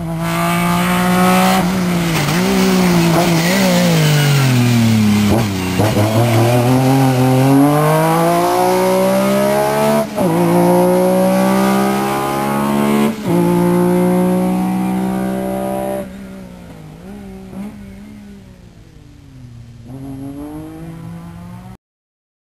Uh...